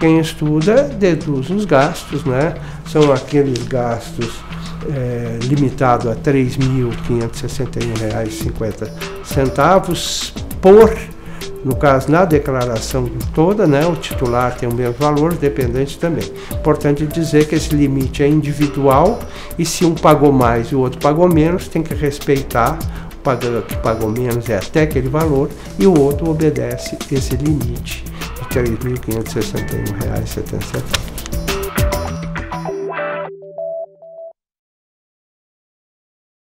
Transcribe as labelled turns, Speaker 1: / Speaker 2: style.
Speaker 1: Quem estuda deduz os gastos, né? São aqueles gastos é, limitado a R$ 3.561,50 por, no caso, na declaração toda, né, o titular tem o mesmo valor, dependente também. Importante dizer que esse limite é individual e se um pagou mais e o outro pagou menos, tem que respeitar o que pagou menos é até aquele valor e o outro obedece esse limite R$ 3.561,70.